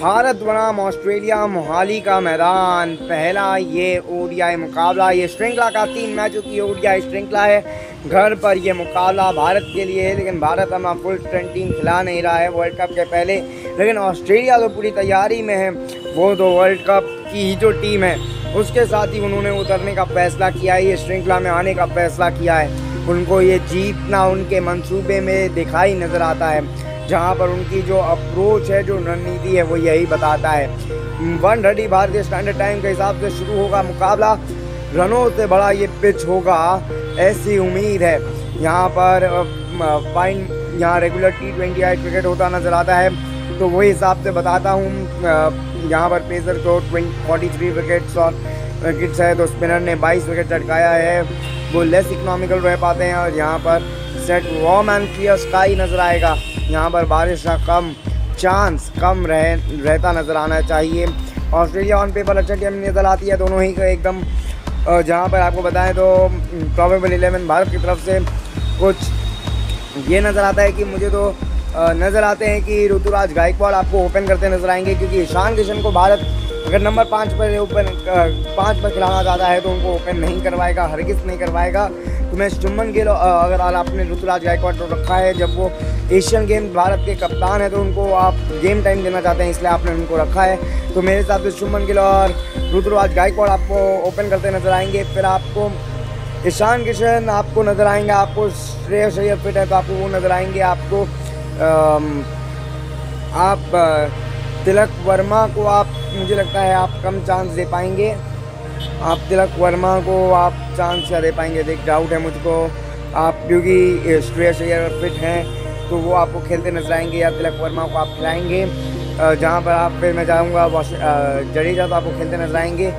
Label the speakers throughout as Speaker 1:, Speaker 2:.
Speaker 1: भारत बनाम ऑस्ट्रेलिया मोहाली का मैदान। पहला ये ओडियाई मुकाबला, ये श्रृंखला का तीन मैचों की ओडियाई श्रृंखला है। घर पर ये मुकाबला भारत के लिए है, लेकिन भारत अपना फुल स्ट्रेंथ टीम खिला नहीं रहा है वर्ल्ड कप के पहले। लेकिन ऑस्ट्रेलिया तो पूरी तैयारी में है। वो तो वर्ल्ड कप की ही जो टीम है, उसके साथ ही उन्होंने उतरने का फैसला किया है, ये श्रृंखला में आने का फैसला किया है। उनको ये जीतना उनके मंसूबे में दिखाई नज़र आता है। जहाँ पर उनकी जो अप्रोच है, जो रणनीति है, वो यही बताता है। वन थर्टी भारतीय स्टैंडर्ड टाइम के हिसाब से शुरू होगा मुकाबला। रनों से बड़ा ये पिच होगा, ऐसी उम्मीद है। यहाँ पर फाइन यहाँ regular T twenty I cricket होता नज़र आता है। तो वही हिसाब से बताता हूँ यहाँ पर पेसर को फोर्टी थ्री विकेट्स और विकेट्स है तो स्पिनर ने बाईस विकेट चटकाया है। वो लेस इकोनॉमिकल रह पाते हैं और यहाँ पर set warm and clear sky नज़र आएगा। यहाँ पर बारिश का कम चांस कम रह, रहता नज़र आना चाहिए। ऑस्ट्रेलिया ऑन पेपर अच्छा टीम नज़र आती है दोनों ही एकदम। जहाँ पर आपको बताएँ तो प्रॉबेबल इलेवन भारत की तरफ़ से कुछ ये नज़र आता है कि मुझे तो नज़र आते हैं कि ऋतुराज गायकवाड़ आपको ओपन करते नज़र आएँगे क्योंकि ईशान किशन को भारत अगर नंबर पाँच पर ओपन पाँच पर खिलाना चाहता है तो उनको ओपन नहीं करवाएगा, हरगिज नहीं करवाएगा। तो मैं शुभमन गिल अगर आपने ऋतुराज गायकवाड़ को रखा है। जब वो एशियन गेम, भारत के कप्तान है तो उनको आप गेम टाइम देना चाहते हैं, इसलिए आपने उनको रखा है। तो मेरे हिसाब से शुभमन गिल और ऋतुराज गायकवाड़ आपको ओपन करते नज़र आएँगे। फिर आपको ईशान किशन आपको नज़र आएँगे, आपको श्रेयस अय्यर फिट है तो आपको वो नज़र आएँगे। आपको आप तिलक वर्मा को आप, मुझे लगता है आप कम चांस दे पाएँगे। आप तिलक वर्मा को आप चांस क्या दे पाएँगे? देख डाउट है मुझको। आप, क्योंकि श्रेयस अय्यर फिट हैं तो वो आपको खेलते नज़र आएँगे या तिलक वर्मा को आप खिलाएँगे। जहाँ पर आप, फिर मैं जाऊँगा जडेजा तो आपको खेलते नज़र आएँगे।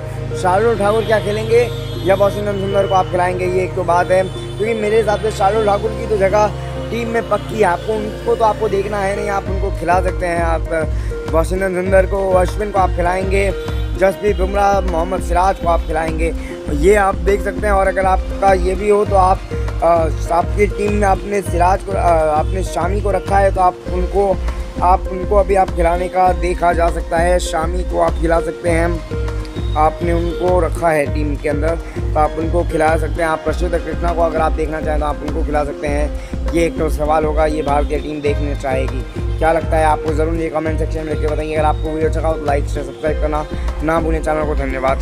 Speaker 1: शाहरुख ठाकुर क्या खेलेंगे? या वॉशिंगटन सुंदर को आप खिलाएँगे? ये एक तो बात है। क्योंकि मेरे हिसाब से शाहरुख ठाकुर की तो जगह टीम में पक्की है। आपको उनको तो आपको देखना है नहीं, आप उनको खिला सकते हैं। आप, वाशिंगटन सुंदर को, अश्विन को आप खिलाएँगे। जसप्रीत बुमराह मोहम्मद सिराज को आप खिलाएँगे ये आप देख सकते हैं। और अगर आपका ये भी हो तो आप आपकी टीम में आपने सिराज को आपने शामी को रखा है तो आप उनको आप उनको अभी आप खिलाने का देखा जा सकता है। शामी को आप खिला सकते हैं। आपने उनको रखा है टीम के अंदर तो आप उनको खिला सकते हैं। आप प्रसिद्ध कृष्णा को अगर आप देखना चाहें तो आप उनको खिला सकते हैं। ये एक तो सवाल होगा, ये भारतीय टीम देखने चाहेगी। क्या लगता है आपको? ज़रूर ये कमेंट सेक्शन में लेकर बताएँगे अगर आपको वीडियो अच्छा तो लाइक शेयर सब्सक्राइब करना ना भूलें। चैनल को धन्यवाद।